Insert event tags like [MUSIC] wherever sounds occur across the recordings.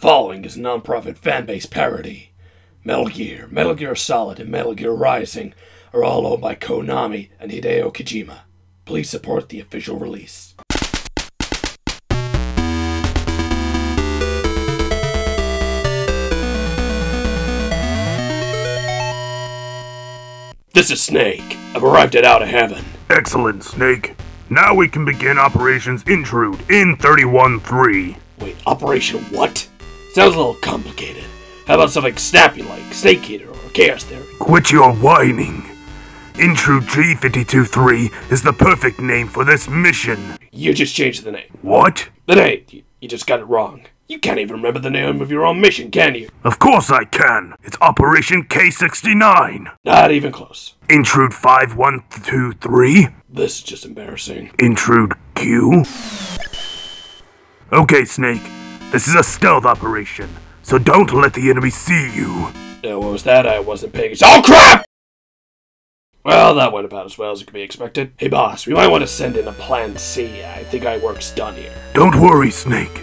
following is a non-profit fan-based parody. Metal Gear, Metal Gear Solid, and Metal Gear Rising are all owned by Konami and Hideo Kojima. Please support the official release. This is Snake. I've arrived at Outer Heaven. Excellent, Snake. Now we can begin Operations Intrude in 31-3. Wait, Operation what? Sounds a little complicated. How about something snappy like Snake Eater or Chaos Theory? Quit your whining. Intrude G52-3 is the perfect name for this mission. You just changed the name. What? The name! You, you just got it wrong. You can't even remember the name of your own mission, can you? Of course I can. It's Operation K69. Not even close. Intrude 5123. This is just embarrassing. Intrude Q. Okay, Snake. This is a stealth operation, so don't let the enemy see you. Uh, what was that? I wasn't paying attention. Oh crap! Well, that went about as well as it could be expected. Hey boss, we might want to send in a plan C. I think our work's done here. Don't worry, Snake.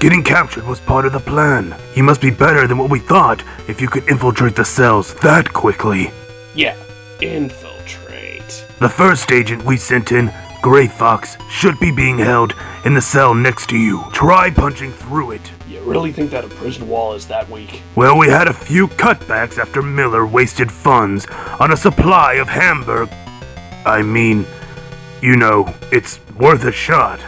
Getting captured was part of the plan. You must be better than what we thought if you could infiltrate the cells that quickly. Yeah, infiltrate. The first agent we sent in, Grey Fox, should be being held in the cell next to you. Try punching through it. You really think that a prison wall is that weak? Well, we had a few cutbacks after Miller wasted funds on a supply of Hamburg. I mean, you know, it's worth a shot.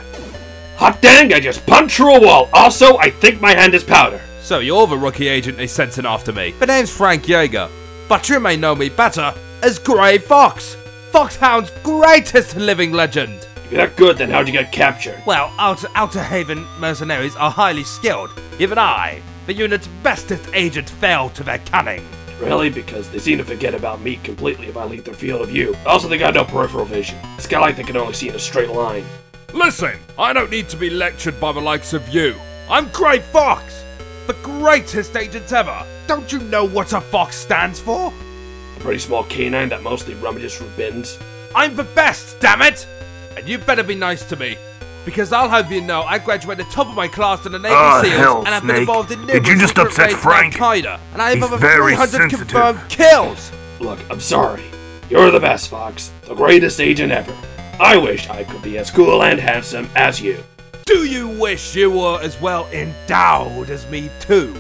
Hot dang, I just punched through a wall. Also, I think my hand is powder. So you're the rookie agent they sent in after me. My name's Frank Jager, but you may know me better as Grey Fox, Foxhound's greatest living legend. If you're that good, then how'd you get captured? Well, Outer, Outer Heaven mercenaries are highly skilled. Even I, the unit's bestest agent, fell to their cunning. Really? Because they seem to forget about me completely if I leave their field of view. Also, they got no peripheral vision. It's kinda like they can only see in a straight line. Listen, I don't need to be lectured by the likes of you. I'm Grey Fox, the greatest agent ever. Don't you know what a fox stands for? Pretty small canine that mostly rummages through bins. I'm the best, damn it! And you better be nice to me. Because I'll have you know, I graduated top of my class in the Navy Ah, SEALs, hell, and I've been involved in Did numerous you just upset Frank? Al-Qaeda, and I have He's over very 300 sensitive. confirmed kills! Look, I'm sorry. You're the best, Fox. The greatest agent ever. I wish I could be as cool and handsome as you. Do you wish you were as well endowed as me too?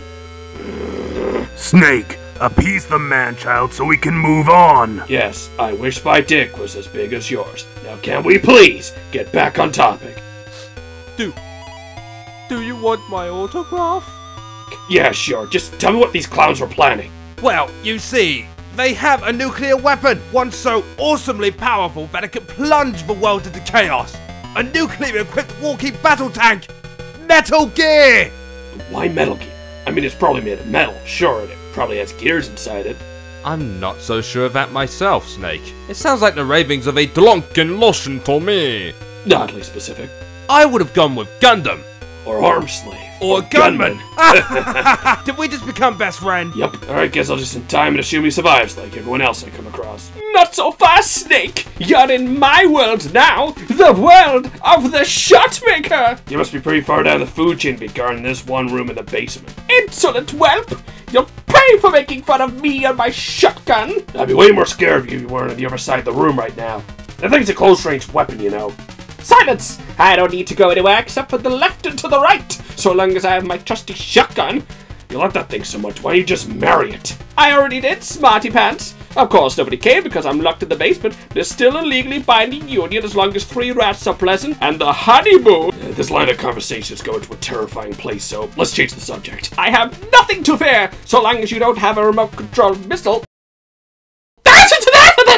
Snake, appease the man-child so we can move on. Yes, I wish my dick was as big as yours. Now, can we please get back on topic? Do... Do you want my autograph? Yeah, sure. Just tell me what these clowns were planning. Well, you see, they have a nuclear weapon, one so awesomely powerful that it can plunge the world into chaos. A nuclear-equipped walking battle tank! Metal Gear! Why Metal Gear? I mean, it's probably made of metal, sure, and it probably has gears inside it. I'm not so sure of that myself, Snake. It sounds like the ravings of a drunken Russian to me. Oddly specific. I would have gone with Gundam. Or arm slave. Or gunman. [LAUGHS] Did we just become best friends? Yep. Alright, guess I'll just send time and assume he survives like everyone else I come across. Not so fast, Snake! You're in my world now! The world of the Shotmaker! You must be pretty far down the food chain to be guarding this one room in the basement. Insolent whelp! You'll pay for making fun of me and my shotgun! I'd be way more scared of you if you weren't on the other side of the room right now. That thing's a close-range weapon, you know. Silence! I don't need to go anywhere except for the left and to the right, so long as I have my trusty shotgun. You like that thing so much, why don't you just marry it? I already did, smarty pants. Of course, nobody came because I'm locked in the basement. There's still a legally binding union as long as three rats are present and the honeymoon. Uh, this line of conversation is going to a terrifying place, so let's change the subject. I have nothing to fear so long as you don't have a remote control missile. That's it to!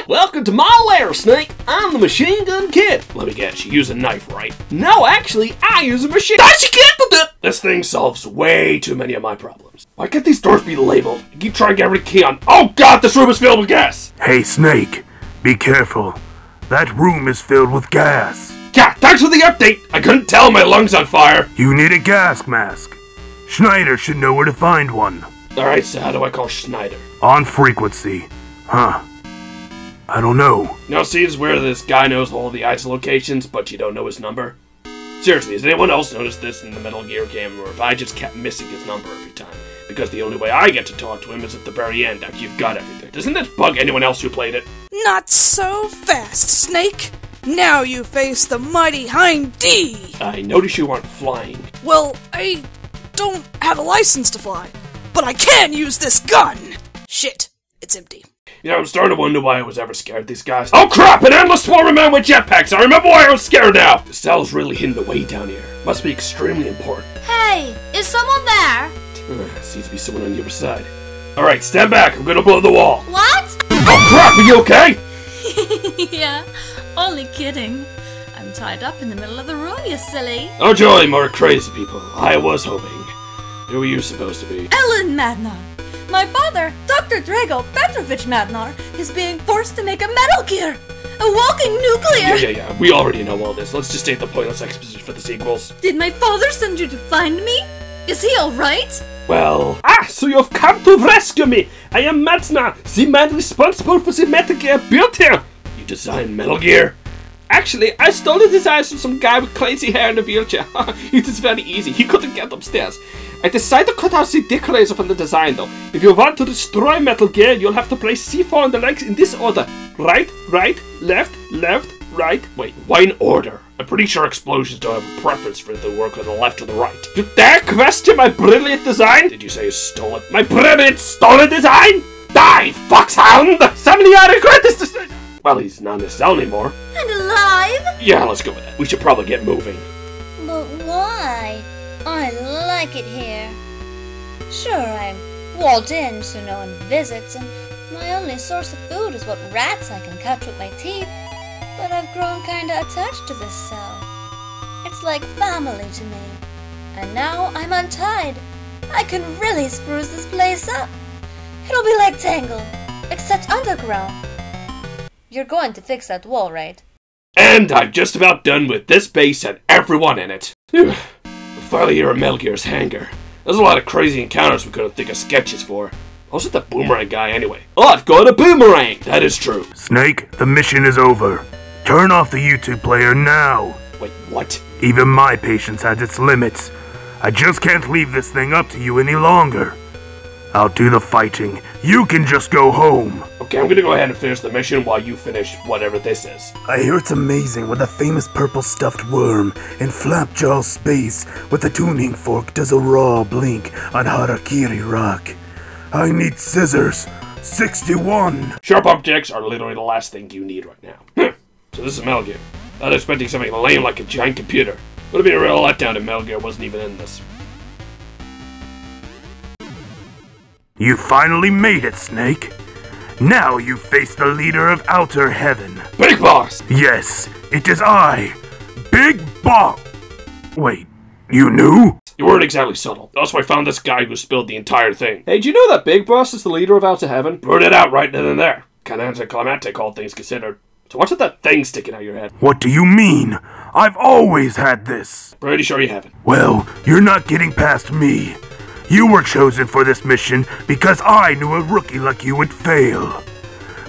Welcome to my lair, Snake. I'm the machine gun kid. Let me guess, you use a knife, right? No, actually, I use a machine. That's you can't do that. This thing solves way too many of my problems. Why can't these doors be labeled? I keep trying to get every key on. Oh god, this room is filled with gas. Hey, Snake, be careful. That room is filled with gas. Yeah, thanks for the update. I couldn't tell my lungs on fire. You need a gas mask. Schneider should know where to find one. All right, so how do I call Schneider? On frequency. Huh. I don't know. Now, see, it's where this guy knows all the ISO locations, but you don't know his number. Seriously, has anyone else noticed this in the Metal Gear game, or if I just kept missing his number every time? Because the only way I get to talk to him is at the very end after you've got everything. Doesn't that bug anyone else who played it? Not so fast, Snake. Now you face the mighty Hind D. I notice you aren't flying. Well, I don't have a license to fly, but I can use this gun. Shit, it's empty. You know, I'm starting to wonder why I was ever scared of these guys. Oh crap! An endless swarm of men with jetpacks! I remember why I was scared now! The cell's really hidden away down here. Must be extremely important. Hey, is someone there? Uh, seems to be someone on the other side. Alright, stand back. I'm gonna blow the wall. What? Oh crap! Are you okay? [LAUGHS] yeah, only kidding. I'm tied up in the middle of the room, you silly. Oh joy, more crazy people. I was hoping. Who were you supposed to be? Ellen Madnar. My father, Dr. Drago Petrovich Madnar, is being forced to make a Metal Gear. A walking nuclear. Yeah, yeah, yeah. We already know all this. Let's just state the pointless exposition for the sequels. Did my father send you to find me? Is he alright? Well. Ah, so you've come to rescue me! I am Madnar, the man responsible for the Metal Gear build here! You designed Metal Gear? Actually, I stole the designs from some guy with crazy hair in a wheelchair. [LAUGHS] it is very easy, he couldn't get upstairs. I decided to cut out the dick laser from the design though. If you want to destroy Metal Gear, you'll have to place C4 on the legs in this order. Right, right, left, left, right. Wait, why in order? I'm pretty sure explosions don't have a preference for the work on the left or the right. You dare question my brilliant design? Did you say you stole it? My brilliant stolen design? Die, foxhound! Somebody I regret this decision! Well, he's not in the cell anymore. And alive? Yeah, let's go with that. We should probably get moving. But why? I like it here. Sure, I'm walled in so no one visits, and my only source of food is what rats I can catch with my teeth. But I've grown kinda attached to this cell. It's like family to me. And now I'm untied. I can really spruce this place up. It'll be like Tangle, except underground. You're going to fix that wall, right? And I'm just about done with this base and everyone in it. Phew. Finally here at Metal Gear's hangar. There's a lot of crazy encounters we couldn't think of sketches for. I was the boomerang guy anyway. Oh, I've got a boomerang! That is true. Snake, the mission is over. Turn off the YouTube player now. Wait, what? Even my patience has its limits. I just can't leave this thing up to you any longer. I'll do the fighting. You can just go home. Okay, I'm gonna go ahead and finish the mission while you finish whatever this is. I hear it's amazing what the famous purple stuffed worm in Flapjaw Space with the tuning fork does a raw blink on Harakiri Rock. I need scissors. 61. Sharp objects are literally the last thing you need right now. [LAUGHS] Huh. so this is Metal Gear. I was expecting something lame like a giant computer. Would have been a real letdown if Metal Gear wasn't even in this. You finally made it, Snake. Now you face the leader of Outer Heaven. Big Boss! Yes, it is I, Big Boss. Wait, you knew? You weren't exactly subtle. Also, I found this guy who spilled the entire thing. Hey, do you know that Big Boss is the leader of Outer Heaven? Wrote it out right then and there. Kinda anticlimactic, all things considered. So what's with that thing sticking out your head? What do you mean? I've always had this. Pretty sure you haven't. Well, you're not getting past me. You were chosen for this mission because I knew a rookie like you would fail.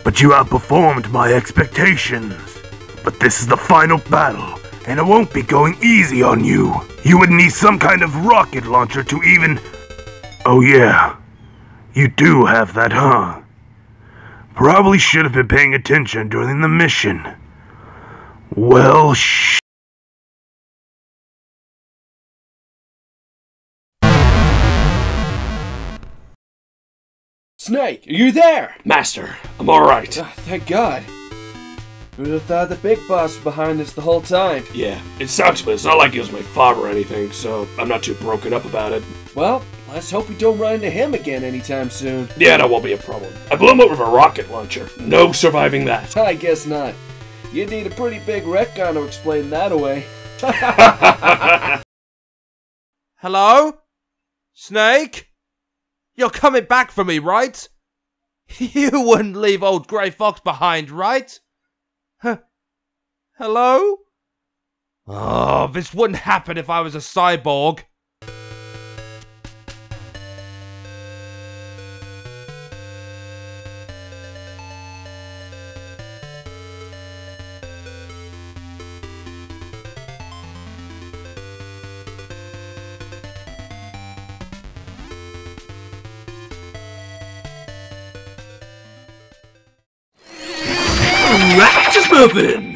But you outperformed my expectations. But this is the final battle, and it won't be going easy on you. You would need some kind of rocket launcher to even. Oh, yeah. You do have that, huh? Probably should have been paying attention during the mission. Well, sh. Snake, are you there? Master, I'm alright. Ah, thank God. Who would have thought the big boss was behind this the whole time? Yeah, it sucks, but it's not like he was my father or anything, so I'm not too broken up about it. Well, let's hope we don't run into him again anytime soon. Yeah, that won't be a problem. I blew him up with a rocket launcher. No surviving that. [LAUGHS] I guess not. You'd need a pretty big retcon to explain that away. [LAUGHS] Hello? Snake? You're coming back for me, right? [LAUGHS] You wouldn't leave old Grey Fox behind, right? Huh. Hello? Oh, this wouldn't happen if I was a cyborg. rack just open!